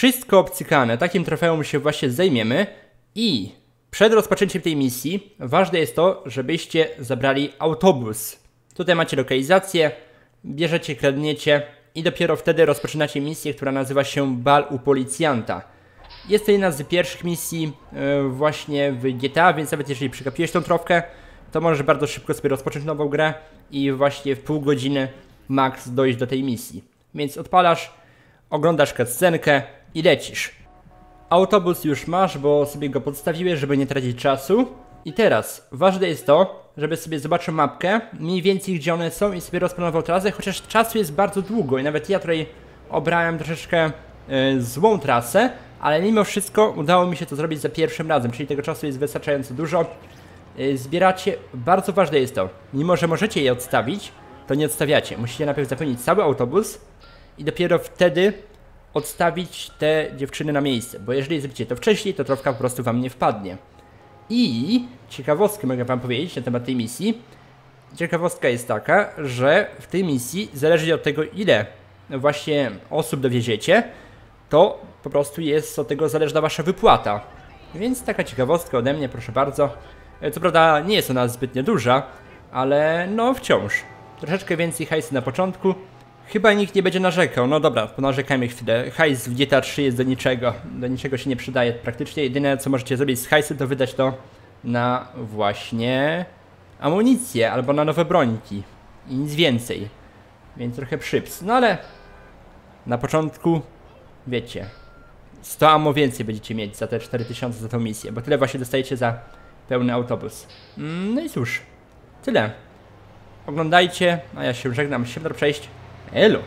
Wszystko obcykane, takim trofeum się właśnie zajmiemy i przed rozpoczęciem tej misji ważne jest to, żebyście zabrali autobus. Tutaj macie lokalizację, bierzecie, kradniecie i dopiero wtedy rozpoczynacie misję, która nazywa się Bal u Policjanta. Jest to jedna z pierwszych misji e, właśnie w GTA, więc nawet jeżeli przegapiłeś tą trofkę, to możesz bardzo szybko sobie rozpocząć nową grę i właśnie w pół godziny max dojść do tej misji. Więc odpalasz, oglądasz cutscenkę i lecisz. Autobus już masz, bo sobie go podstawiłeś, żeby nie tracić czasu. I teraz, ważne jest to, żeby sobie zobaczył mapkę, mniej więcej gdzie one są i sobie rozplanował trasę, chociaż czasu jest bardzo długo i nawet ja tutaj obrałem troszeczkę e, złą trasę, ale mimo wszystko udało mi się to zrobić za pierwszym razem, czyli tego czasu jest wystarczająco dużo. E, zbieracie, bardzo ważne jest to, mimo że możecie je odstawić, to nie odstawiacie. Musicie najpierw zapełnić cały autobus i dopiero wtedy odstawić te dziewczyny na miejsce, bo jeżeli zrobicie to wcześniej, to trofka po prostu wam nie wpadnie. I ciekawostkę mogę wam powiedzieć na temat tej misji. Ciekawostka jest taka, że w tej misji zależy od tego ile właśnie osób dowieziecie, to po prostu jest od tego zależna wasza wypłata. Więc taka ciekawostka ode mnie, proszę bardzo. E, Co prawda nie jest ona zbytnio duża, ale no wciąż. Troszeczkę więcej hajsu na początku. Chyba nikt nie będzie narzekał. No dobra, ponarzekajmy chwilę. Hajs w GTA 3 jest do niczego. Do niczego się nie przydaje. Praktycznie jedyne co możecie zrobić z hajsem to wydać to na właśnie amunicję albo na nowe brońki. I nic więcej. Więc trochę przyps. No ale na początku wiecie 100 ammo więcej będziecie mieć za te 4000 za tą misję, bo tyle właśnie dostajecie za pełny autobus. Mm, No i cóż, tyle. Oglądajcie, a ja się żegnam, Hello.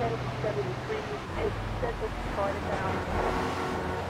Seven, seven, three, eight, seven, five, down.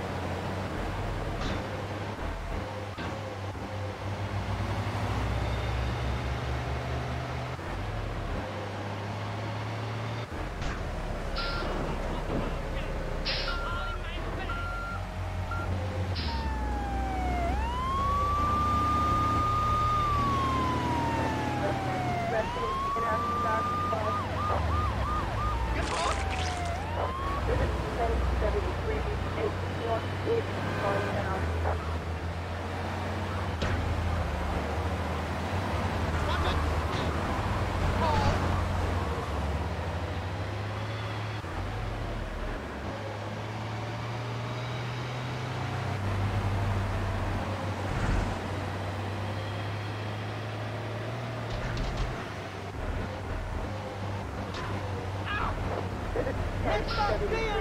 It's not fair!